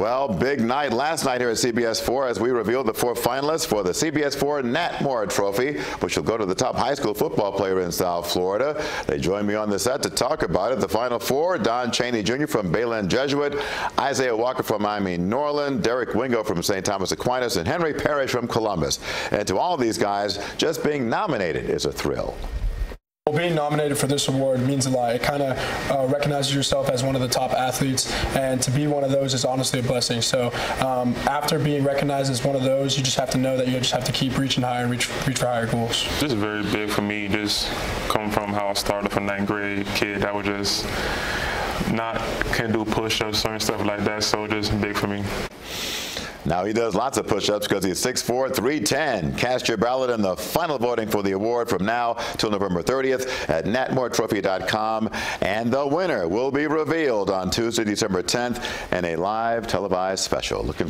Well, big night last night here at CBS 4 as we revealed the four finalists for the CBS 4 Nat Moore Trophy, which will go to the top high school football player in South Florida. They join me on the set to talk about it. The final four, Don Chaney Jr. from Belen Jesuit, Isaiah Walker from Miami Norland, Derek Wingo from St. Thomas Aquinas, and Henry Parrish from Columbus. And to all these guys, just being nominated is a thrill. Being nominated for this award means a lot. It kind of uh, recognizes yourself as one of the top athletes, and to be one of those is honestly a blessing. So, um, after being recognized as one of those, you just have to know that you just have to keep reaching higher and reach reach for higher goals. This is very big for me. Just coming from how I started from ninth grade kid, that was just not can do push-ups and stuff like that. So just big for me. Now he does lots of push-ups because he's 6'4", 310. Cast your ballot in the final voting for the award from now till November 30th at natmooretrophy.com. And the winner will be revealed on Tuesday, December 10th in a live televised special. Looking